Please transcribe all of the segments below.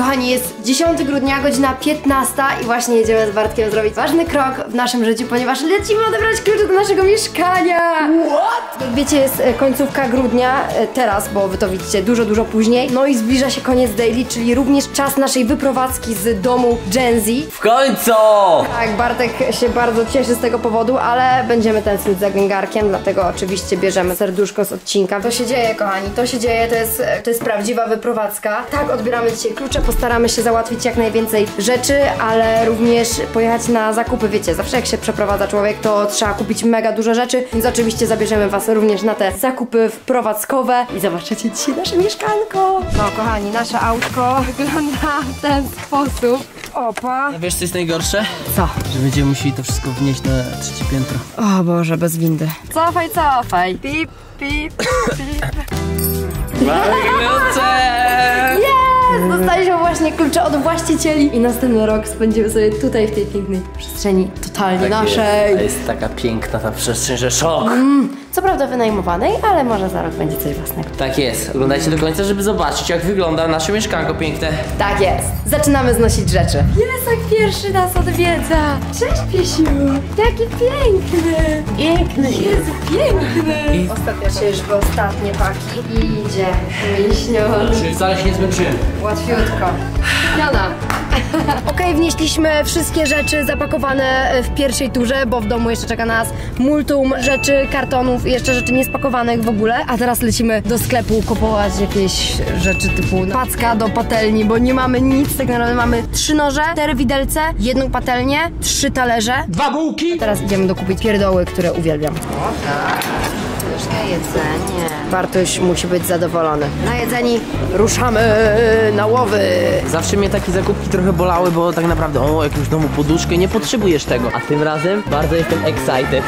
Kochani, jest 10 grudnia, godzina 15 i właśnie jedziemy z Bartkiem zrobić ważny krok w naszym życiu, ponieważ lecimy odebrać klucze do naszego mieszkania. What? Jak wiecie, jest e, końcówka grudnia, e, teraz, bo wy to widzicie dużo, dużo później. No i zbliża się koniec daily, czyli również czas naszej wyprowadzki z domu Gen Z. W końcu! Tak, Bartek się bardzo cieszy z tego powodu, ale będziemy tęsknić za gęgarkiem, dlatego oczywiście bierzemy serduszko z odcinka. To się dzieje, kochani, to się dzieje, to jest, to jest prawdziwa wyprowadzka. Tak, odbieramy dzisiaj klucze, postaramy się załatwić jak najwięcej rzeczy, ale również pojechać na zakupy, wiecie, zawsze jak się przeprowadza człowiek, to trzeba kupić mega dużo rzeczy, więc oczywiście zabierzemy Was również na te zakupy wprowadzkowe i zobaczycie dzisiaj nasze mieszkanko. No, kochani, nasze autko wygląda w ten sposób. Opa. A wiesz co jest najgorsze? Co? Że będziemy musieli to wszystko wnieść na trzecie piętro. O Boże, bez windy. Cofaj, cofaj. Pip, pip, pip. Mamy klucze! Dostaliśmy właśnie klucze od właścicieli i następny rok spędzimy sobie tutaj w tej pięknej przestrzeni totalnie naszej. Jest, jest taka piękna ta przestrzeń, że szok. Co prawda wynajmowanej, ale może za rok będzie coś własnego. Tak jest. Oglądajcie do końca, żeby zobaczyć jak wygląda nasze mieszkanko piękne. Tak jest. Zaczynamy znosić rzeczy. Piesek pierwszy nas odwiedza. Cześć piesiu. Jaki piękny. Piękny. Jezu, piękny. Ostatnia szyżby, ostatnie paki. Idzie. Miśnior. Czy wcale się nie zmęczyłem. Łatwiutko. Jana. Okej, wnieśliśmy wszystkie rzeczy zapakowane w pierwszej turze, bo w domu jeszcze czeka nas multum rzeczy, kartonów i jeszcze rzeczy niespakowanych w ogóle. A teraz lecimy do sklepu kupować jakieś rzeczy typu packa do patelni, bo nie mamy nic. Tak naprawdę mamy trzy noże, cztery widelce, jedną patelnię, trzy talerze. Dwa bułki! Teraz idziemy dokupić pierdoły, które uwielbiam. O tak, pyszne jedzenie. Bartuś musi być zadowolony. Na jedzeni ruszamy na łowy. Zawsze mnie takie zakupki trochę bolały, bo tak naprawdę o, jakąś domu poduszkę, nie potrzebujesz tego. A tym razem bardzo jestem excited.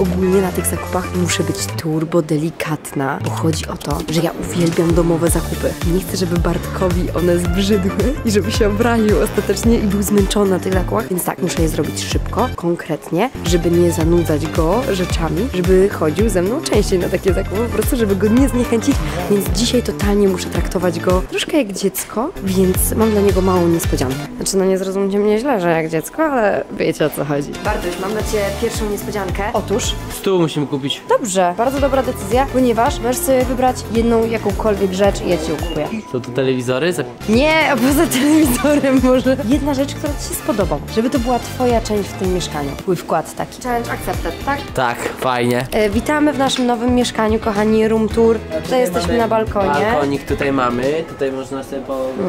Ogólnie na tych zakupach muszę być turbo delikatna, bo chodzi o to, że ja uwielbiam domowe zakupy. Nie chcę, żeby Bartkowi one zbrzydły i żeby się obraził ostatecznie i był zmęczony na tych zakupach, więc tak, muszę je zrobić szybko, konkretnie, żeby nie zanudzać go rzeczami, żeby chodził ze mną częściej na takie zakupy, po prostu, żeby go nie zniechęcić, więc dzisiaj totalnie muszę traktować go troszkę jak dziecko, więc mam dla niego małą niespodziankę. Znaczy, no nie zrozumcie mnie źle, że jak dziecko, ale wiecie o co chodzi. Bartuś, mam dla Ciebie pierwszą niespodziankę. Otóż Stół musimy kupić. Dobrze, bardzo dobra decyzja, ponieważ możesz sobie wybrać jedną jakąkolwiek rzecz i ja ci ją kupuję. Są tu telewizory? Nie, a poza telewizorem może. Jedna rzecz, która ci się spodoba, żeby to była twoja część w tym mieszkaniu. Twój wkład taki. Challenge accepted, tak? Tak, fajnie. E, witamy w naszym nowym mieszkaniu, kochani, room tour. Tutaj jesteśmy na balkonie. Balkonik tutaj mamy, tutaj można sobie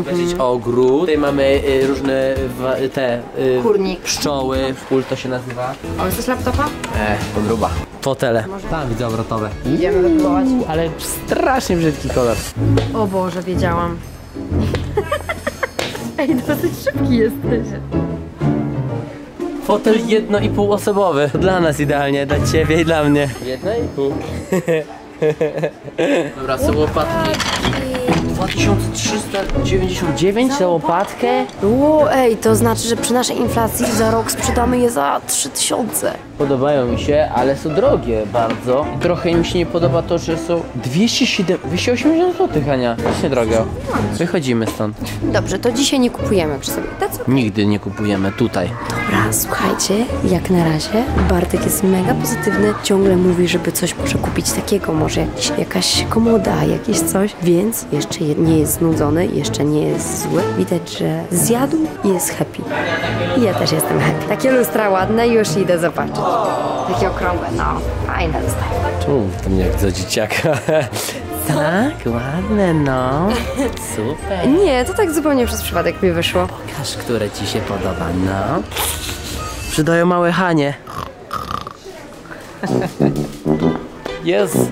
powiedzieć ogród. Tutaj mamy y, różne wa- te y, Kurnik. pszczoły, pól to się nazywa. O, chcesz laptopa? Ech, podruba. Fotele. Tam widzę obrotowe. Idziemy wypróbować. Ale strasznie brzydki kolor. O Boże, wiedziałam. Ej, dosyć szybki jesteś. Fotel jedno i pół osobowy. Dla nas idealnie, dla ciebie i dla mnie. Jedno i pół. Dobra, są łopatki. 2399 za łopatkę. Ło, ej, to znaczy, że przy naszej inflacji za rok sprzedamy je za 3000. Podobają mi się, ale są drogie bardzo. Trochę mi się nie podoba to, że są 207, 280 zł, Hania. Właśnie drogo. Wychodzimy stąd. Dobrze, to dzisiaj nie kupujemy przy sobie. That's okay. Nigdy nie kupujemy tutaj. Dobra, słuchajcie, jak na razie Bartek jest mega pozytywny, ciągle mówi, żeby coś może kupić takiego, może jakiś, jakaś komoda, jakieś coś, więc jeszcze je- nie jest znudzony, jeszcze nie jest zły. Widać, że zjadł i jest happy. I ja też jestem happy. Takie lustra ładne, już idę zobaczyć. Takie okrągłe, no, fajne lustra. Tu, to mnie jak za dzieciaka. tak, ładne no. Super. Nie, to tak zupełnie przez przypadek mi wyszło. Pokaż, które ci się podoba, no. Przydają małe Hanie. Jezu,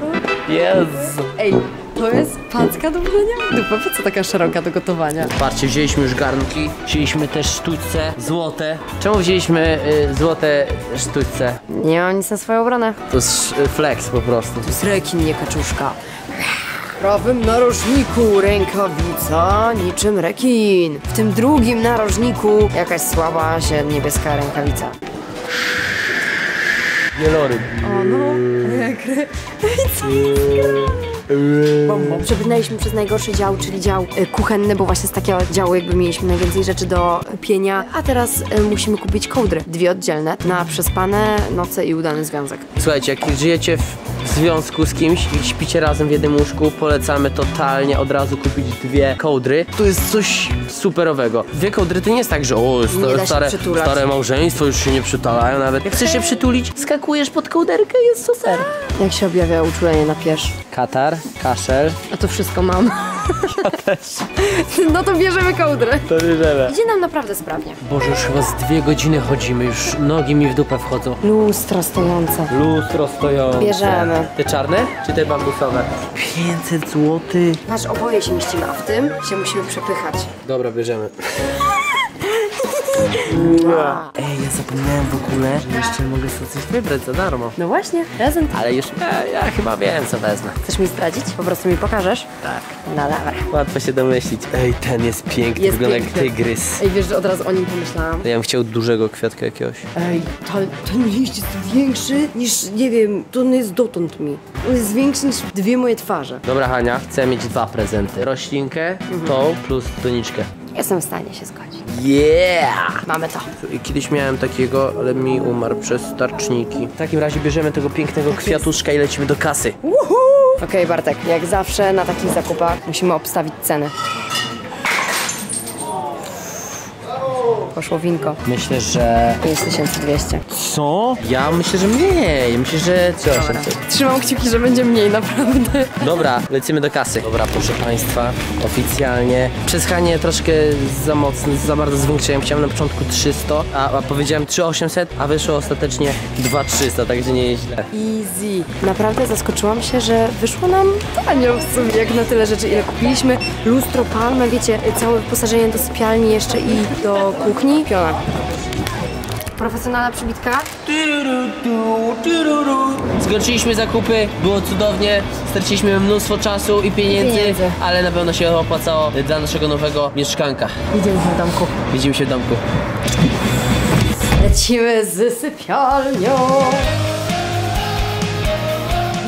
Jezu. Ej, to jest packa do wrzenia? Dupa, po co taka szeroka do gotowania? Patrzcie, wzięliśmy już garnki, wzięliśmy też sztućce złote. Czemu wzięliśmy y, złote sztućce? Nie mam nic na swoją obronę. To jest sz- flex po prostu. To jest rekin, nie kaczuszka. W prawym narożniku rękawica niczym rekin. W tym drugim narożniku jakaś słaba się niebieska rękawica. Wieloryb. O no, jak. Ej, co jest grane? Bombą. Przebrnęliśmy przez najgorszy dział, czyli dział y, kuchenny, bo właśnie z takiego działu jakby mieliśmy najwięcej rzeczy do pienia, a teraz y, musimy kupić kołdry. Dwie oddzielne na przespane noce i udany związek. Słuchajcie, jak żyjecie w, związku z kimś i śpicie razem w jednym łóżku, polecamy totalnie od razu kupić dwie kołdry. To jest coś superowego. Dwie kołdry to nie jest tak, że o, stare, przytulać. stare małżeństwo już się nie przytulają nawet. Jak chcesz się przytulić, skakujesz pod kołderkę, jest super. Jak się objawia uczulenie na pierś? Katar, kaszel. A to wszystko mam. No to bierzemy kołdrę. To bierzemy. Idzie nam naprawdę sprawnie. Boże, już chyba z dwie godziny chodzimy, już nogi mi w dupę wchodzą. Lustro stojące. Lustro stojące. Bierzemy. Te czarne, czy te bambusowe? 500 zł. Patrz, oboje się mieścimy, a w tym się musimy przepychać. Dobra, bierzemy. Ej, ja zapomniałem w ogóle, że jeszcze mogę sobie coś wybrać za darmo. No właśnie, prezent. Ale już ja, ja chyba wiem, co wezmę. Chcesz mi zdradzić? Po prostu mi pokażesz? Tak. No dobra. Łatwo się domyślić. Ej, ten jest piękny, Jest wygląda piękny. jak tygrys. Ej, wiesz, że od razu o nim pomyślałam. Ja bym chciał dużego kwiatka jakiegoś. Ej, ten, ten liść jest większy niż, nie wiem, to on jest dotąd mi. On jest większy niż dwie moje twarze. Dobra, Hania, chcę mieć dwa prezenty. Roślinkę, tą plus doniczkę. Jestem w stanie się zgodzić. Yeah! Mamy to. I Kiedyś miałem takiego, ale mi umarł przez tarczniki. W takim razie bierzemy tego pięknego kwiatuszka i lecimy do kasy. Okej, Bartek, jak zawsze na takich zakupach musimy obstawić ceny. Poszło winko. Myślę, że... 5200. Co? Ja myślę, że mniej. Myślę, że... Co? Dobra. Trzymam kciuki, że będzie mniej, naprawdę. Dobra, lecimy do kasy. Dobra, proszę Państwa, oficjalnie. Przez Hanie troszkę za mocno, za bardzo zwiększyłem. Chciałem na początku 300, a, a powiedziałem 3800, a wyszło ostatecznie 2300, także nie jest źle. Easy. Naprawdę zaskoczyłam się, że wyszło nam tanio w sumie, jak na tyle rzeczy, ile kupiliśmy. Lustro, palmę, wiecie, całe wyposażenie do sypialni jeszcze i do kuchni. Piona. Profesjonalna przybitka. Skończyliśmy zakupy, było cudownie, straciliśmy mnóstwo czasu i pieniędzy, Pieniędzy. ale na pewno się opłacało dla naszego nowego mieszkanka. Idziemy w domku. Widzimy się w domku. Lecimy z sypialnią.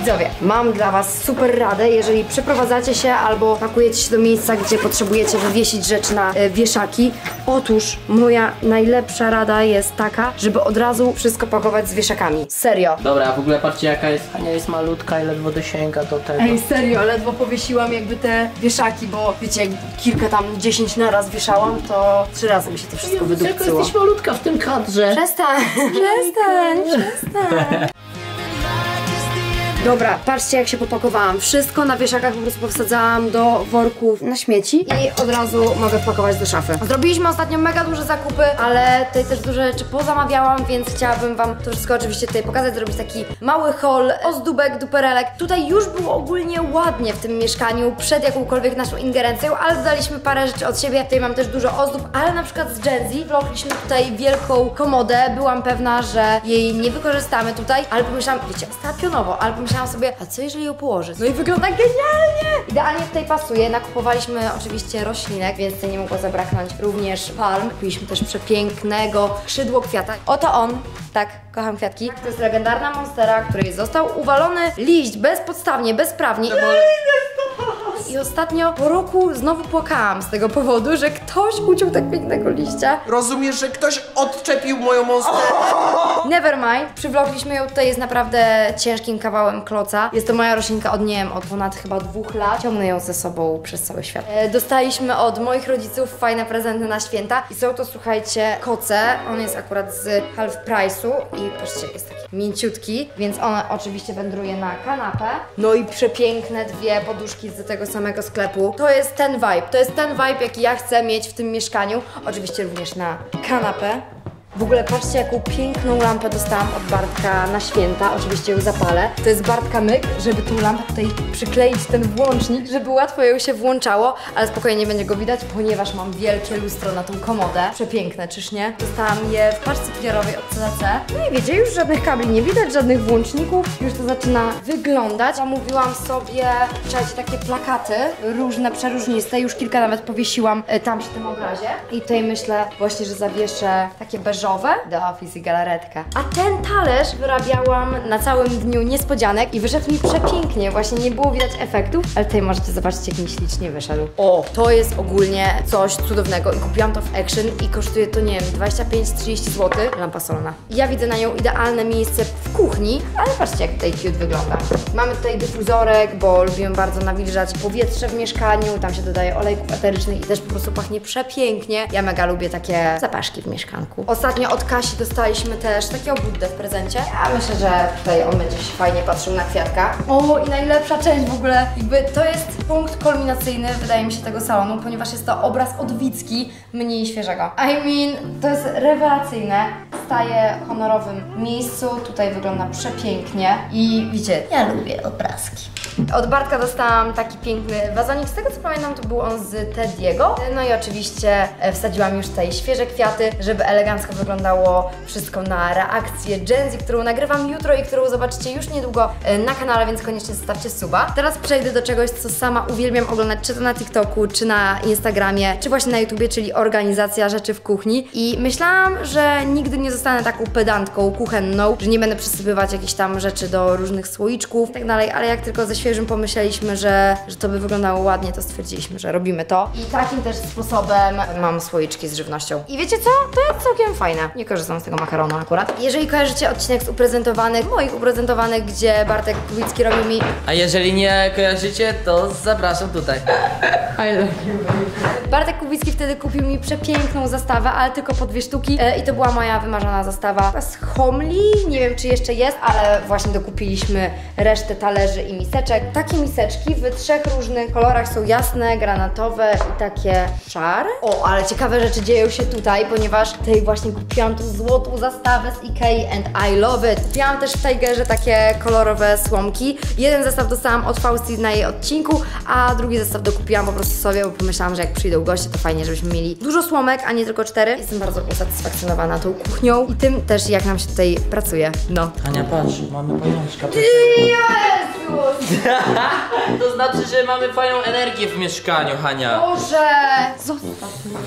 Widzowie, mam dla Was super radę, jeżeli przeprowadzacie się albo pakujecie się do miejsca, gdzie potrzebujecie wywiesić rzeczy na e, wieszaki. Otóż moja najlepsza rada jest taka, żeby od razu wszystko pakować z wieszakami. Serio. Dobra, a w ogóle patrzcie jaka jest, Hania jest malutka i ledwo dosięga do tego. Ej, serio, ledwo powiesiłam jakby te wieszaki, bo wiecie, jak kilka tam, dziesięć naraz wieszałam, to trzy razy mi się to wszystko wydupcyło. malutka w tym kadrze. Przestań, przestań, przestań. Dobra, patrzcie jak się popakowałam. Wszystko na wieszakach po prostu powsadzałam do worków na śmieci i od razu mogę wpakować do szafy. Zrobiliśmy ostatnio mega duże zakupy, ale tutaj też duże rzeczy pozamawiałam, więc chciałabym wam to wszystko oczywiście tutaj pokazać, zrobić taki mały haul, ozdóbek, duperelek. Tutaj już było ogólnie ładnie w tym mieszkaniu przed jakąkolwiek naszą ingerencją, ale dodaliśmy parę rzeczy od siebie. Tutaj mam też dużo ozdób, ale na przykład z Gen Z wlogliśmy tutaj wielką komodę. Byłam pewna, że jej nie wykorzystamy tutaj, ale pomyślałam, wiecie, stała pionowo, ale pomyślałam sobie, a co jeżeli ją położyć? No i wygląda genialnie! Idealnie tutaj pasuje. Nakupowaliśmy oczywiście roślinek, więc nie mogło zabraknąć również palm. Kupiliśmy też przepięknego skrzydło kwiata. Oto on. Tak, kocham kwiatki. To jest legendarna monstera, której został uwalony liść bezpodstawnie, bezprawnie. I ostatnio po roku znowu płakałam z tego powodu, że ktoś uciął tak pięknego liścia. Rozumiesz, że ktoś odczepił moją monsterę? Nevermind, przywlokliśmy ją tutaj, jest naprawdę ciężkim kawałem kloca. Jest to moja roślinka od, nie wiem, od ponad chyba dwóch lat. Ciągnę ją ze sobą przez cały świat. E, dostaliśmy od moich rodziców fajne prezenty na święta i są to, słuchajcie, koce. On jest akurat z half price'u i patrzcie, jest taki mięciutki, więc on oczywiście wędruje na kanapę. No i przepiękne dwie poduszki z tego samego sklepu. To jest ten vibe, to jest ten vibe, jaki ja chcę mieć w tym mieszkaniu. Oczywiście również na kanapę. W ogóle patrzcie, jaką piękną lampę dostałam od Bartka na święta. Oczywiście ją zapalę. To jest Bartka myk, żeby tą lampę tutaj przykleić ten włącznik, żeby łatwo ją się włączało, ale spokojnie nie będzie go widać, ponieważ mam wielkie lustro na tą komodę. Przepiękne, czyż nie? Dostałam je w paczce PR-owej od CDC. No i wiecie, już żadnych kabli nie widać, żadnych włączników. Już to zaczyna wyglądać. Zamówiłam sobie, słuchajcie, takie plakaty różne, przeróżniste. Już kilka nawet powiesiłam e, tam przy tym obrazie. I tutaj myślę właśnie, że zawieszę takie beżowe talerzowe do Office i galaretka. A ten talerz wyrabiałam na całym dniu niespodzianek i wyszedł mi przepięknie. Właśnie nie było widać efektów, ale tutaj możecie zobaczyć, jak mi ślicznie wyszedł. O, to jest ogólnie coś cudownego i kupiłam to w Action i kosztuje to, nie wiem, 25-30 zł. Lampa solna. Ja widzę na nią idealne miejsce w kuchni, ale patrzcie, jak tutaj cute wygląda. Mamy tutaj dyfuzorek, bo lubię bardzo nawilżać powietrze w mieszkaniu, tam się dodaje olejków eterycznych i też po prostu pachnie przepięknie. Ja mega lubię takie zapaszki w mieszkanku. Ostatnio od Kasi dostaliśmy też takiego buddę w prezencie. Ja myślę, że tutaj on będzie się fajnie patrzył na kwiatka. O, i najlepsza część w ogóle, jakby to jest punkt kulminacyjny, wydaje mi się, tego salonu, ponieważ jest to obraz odwicki mniej świeżego. I mean, to jest rewelacyjne. Staje w honorowym miejscu, tutaj wygląda przepięknie i widzicie, ja lubię obrazki. Od Bartka dostałam taki piękny wazonik. Z tego co pamiętam, to był on z Tediego. No i oczywiście e, wsadziłam już tutaj świeże kwiaty, żeby elegancko wyglądało wszystko na reakcję Gen Z, którą nagrywam jutro i którą zobaczycie już niedługo e, na kanale, więc koniecznie zostawcie suba. Teraz przejdę do czegoś, co sama uwielbiam oglądać, czy to na TikToku, czy na Instagramie, czy właśnie na YouTubie, czyli organizacja rzeczy w kuchni. I myślałam, że nigdy nie zostanę taką pedantką kuchenną, że nie będę przysypywać jakichś tam rzeczy do różnych słoiczków i tak dalej, ale jak tylko ze świeżym pomyśleliśmy, że, że to by wyglądało ładnie, to stwierdziliśmy, że robimy to. I takim też sposobem mam słoiczki z żywnością. I wiecie co? To jest całkiem fajne. Nie korzystam z tego makaronu akurat. Jeżeli kojarzycie odcinek z uprezentowanych, moich uprezentowanych, gdzie Bartek Kubicki robił mi A jeżeli nie kojarzycie, to zapraszam tutaj. I love you. Bartek Kubicki wtedy kupił mi przepiękną zastawę, ale tylko po dwie sztuki e, i to była moja wymarzona zastawa z Homli, nie wiem czy jeszcze jest, ale właśnie dokupiliśmy resztę talerzy i miseczek. Takie miseczki w trzech różnych kolorach są jasne, granatowe i takie szare. O, ale ciekawe rzeczy dzieją się tutaj, ponieważ tutaj właśnie kupiłam tą złotą zastawę z Ikei and I love it. Kupiłam też w Tigerze takie kolorowe słomki. Jeden zestaw dostałam od Fausty na jej odcinku, a drugi zestaw dokupiłam po prostu sobie, bo pomyślałam, że jak przyjdą goście, to fajnie, żebyśmy mieli dużo słomek, a nie tylko cztery. Jestem bardzo usatysfakcjonowana tą kuchnią i tym też, jak nam się tutaj pracuje. No. Ania, patrz, mamy pajączka. Jezus! To znaczy, że mamy fajną energię w mieszkaniu, Hania. Boże! Zostaw mnie.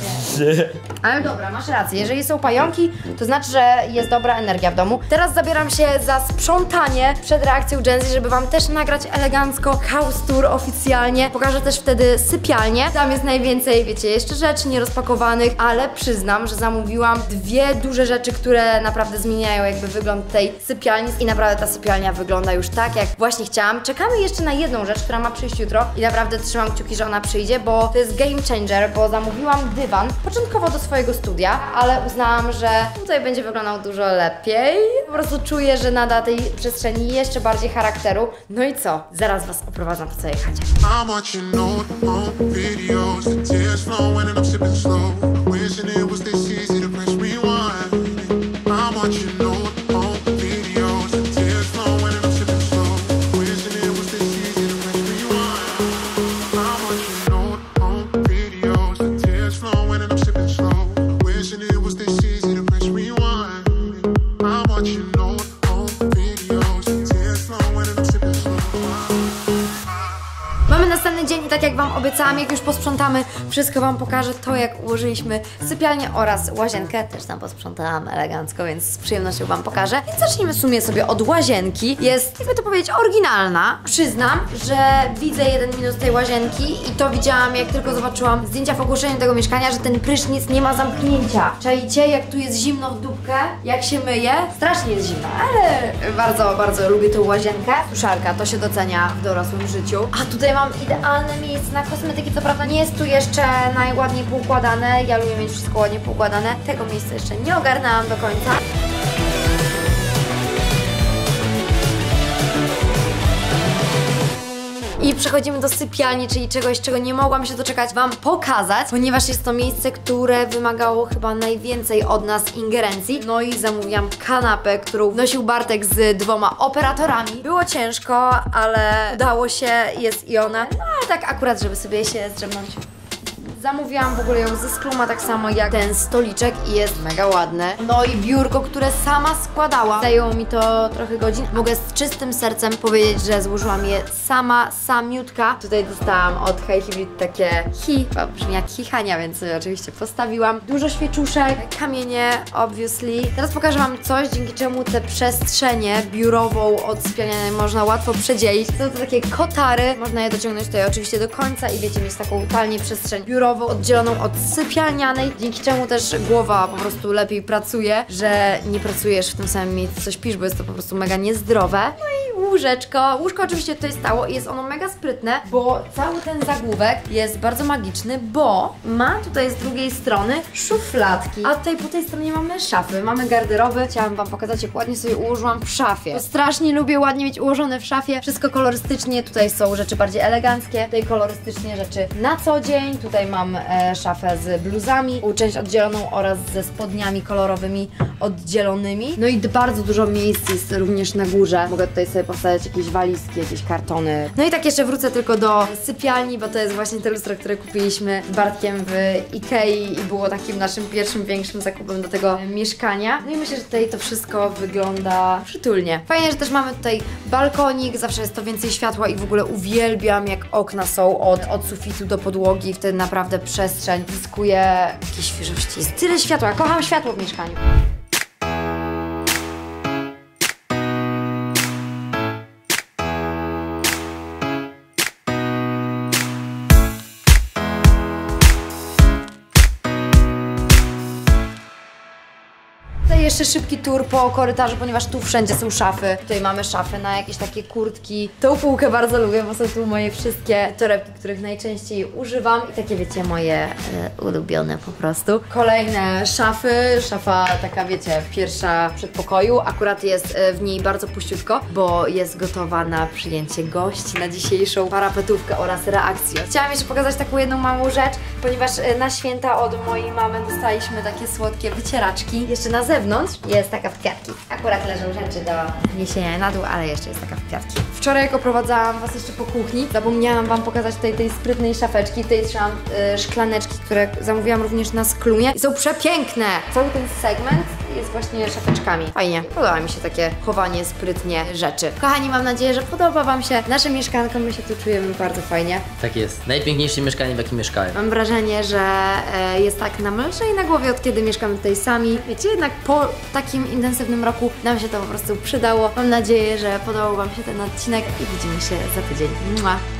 Ale dobra, masz rację. Jeżeli są pająki, to znaczy, że jest dobra energia w domu. Teraz zabieram się za sprzątanie przed reakcją Gen Z, żeby Wam też nagrać elegancko house tour oficjalnie. Pokażę też wtedy sypialnię. Tam jest najwięcej, wiecie, jeszcze rzeczy nierozpakowanych, ale przyznam, że zamówiłam dwie duże rzeczy, które naprawdę zmieniają jakby wygląd tej sypialni i naprawdę ta sypialnia wygląda już tak, jak właśnie chciałam. Czekamy jeszcze na jedną rzecz, która ma przyjść jutro i naprawdę trzymam kciuki, że ona przyjdzie, bo to jest game changer, bo zamówiłam dywan początkowo do swojego studia, ale uznałam, że tutaj będzie wyglądał dużo lepiej. Po prostu czuję, że nada tej przestrzeni jeszcze bardziej charakteru. No i co? Zaraz Was oprowadzam po całej chacie. Jak już posprzątamy, wszystko Wam pokażę to, jak ułożyliśmy sypialnię oraz łazienkę. Też tam posprzątałam elegancko, więc z przyjemnością Wam pokażę. Więc zacznijmy w sumie sobie od łazienki. Jest, jakby to powiedzieć, oryginalna. Przyznam, że widzę jeden minus tej łazienki i to widziałam, jak tylko zobaczyłam zdjęcia w ogłoszeniu tego mieszkania, że ten prysznic nie ma zamknięcia. Czajcie, jak tu jest zimno w dupkę, jak się myje. Strasznie jest zimno, ale bardzo, bardzo lubię tą łazienkę. Suszarka, to się docenia w dorosłym życiu. A tutaj mam idealne miejsce na kosmetyki. Co prawda nie jest tu jeszcze najładniej poukładane. Ja lubię mieć wszystko ładnie poukładane. Tego miejsca jeszcze nie ogarnęłam do końca. I przechodzimy do sypialni, czyli czegoś, czego nie mogłam się doczekać Wam pokazać, ponieważ jest to miejsce, które wymagało chyba najwięcej od nas ingerencji. No i zamówiłam kanapę, którą wnosił Bartek z dwoma operatorami. Było ciężko, ale udało się, jest i ona. No ale tak akurat, żeby sobie się zdrzemnąć Zamówiłam w ogóle ją ze Skluma tak samo jak ten stoliczek i jest mega ładne. No i biurko, które sama składałam. Zajęło mi to trochę godzin. Mogę z czystym sercem powiedzieć, że złożyłam je sama, samiutka. Tutaj dostałam od High Hibit takie hi, chyba brzmi jak chichania, więc sobie oczywiście postawiłam. Dużo świeczuszek, kamienie, obviously. Teraz pokażę Wam coś, dzięki czemu te przestrzenie biurową od można łatwo przedzielić. Są to takie kotary, można je dociągnąć tutaj oczywiście do końca i wiecie, mieć taką totalnie przestrzeń biurową oddzieloną od sypialnianej, dzięki czemu też głowa po prostu lepiej pracuje, że nie pracujesz w tym samym miejscu, co śpisz, bo jest to po prostu mega niezdrowe. No i łóżeczko. Łóżko oczywiście tutaj stało i jest ono mega sprytne, bo cały ten zagłówek jest bardzo magiczny, bo ma tutaj z drugiej strony szufladki, a tutaj po tej stronie mamy szafy, mamy garderoby. Chciałam Wam pokazać, jak ładnie sobie ułożyłam w szafie. Strasznie lubię ładnie mieć ułożone w szafie, wszystko kolorystycznie, tutaj są rzeczy bardziej eleganckie, tutaj kolorystycznie rzeczy na co dzień, tutaj mam e, szafę z bluzami, część oddzieloną oraz ze spodniami kolorowymi oddzielonymi. No i bardzo dużo miejsc jest również na górze. Mogę tutaj sobie postawić jakieś walizki, jakieś kartony. No i tak jeszcze wrócę tylko do sypialni, bo to jest właśnie te lustro, które kupiliśmy z Bartkiem w Ikei i było takim naszym pierwszym większym zakupem do tego mieszkania. No i myślę, że tutaj to wszystko wygląda przytulnie. Fajnie, że też mamy tutaj balkonik, zawsze jest to więcej światła i w ogóle uwielbiam jak okna są od, od sufitu do podłogi, wtedy naprawdę przestrzeń zyskuje jakiejś świeżości. Jest tyle światła, kocham światło w mieszkaniu. Jeszcze szybki tour po korytarzu, ponieważ tu wszędzie są szafy. Tutaj mamy szafy na jakieś takie kurtki. Tą półkę bardzo lubię, bo są tu moje wszystkie torebki, których najczęściej używam. I takie, wiecie, moje e, ulubione po prostu. Kolejne szafy. Szafa taka, wiecie, pierwsza w przedpokoju. Akurat jest e, w niej bardzo puściutko, bo jest gotowa na przyjęcie gości, na dzisiejszą parapetówkę oraz reakcję. Chciałam jeszcze pokazać taką jedną małą rzecz, ponieważ e, na święta od mojej mamy dostaliśmy takie słodkie wycieraczki. Jeszcze na zewnątrz jest taka w kwiatki. Akurat leżą rzeczy do niesienia na dół, ale jeszcze jest taka w kwiatki. Wczoraj jak oprowadzałam Was jeszcze po kuchni, zapomniałam Wam pokazać tutaj tej sprytnej szafeczki. Tutaj trzymam y, szklaneczki, które zamówiłam również na sklumie i są przepiękne! Cały ten segment jest właśnie szafeczkami. Fajnie. Podoba mi się takie chowanie sprytnie rzeczy. Kochani, mam nadzieję, że podoba Wam się nasze mieszkanko. My się tu czujemy bardzo fajnie. Tak jest. Najpiękniejsze mieszkanie, w jakim mieszkałem. Mam wrażenie, że e, jest tak nam lżej na głowie, od kiedy mieszkamy tutaj sami. Wiecie, jednak po takim intensywnym roku nam się to po prostu przydało. Mam nadzieję, że podobał Wam się ten odcinek i widzimy się za tydzień. Mua.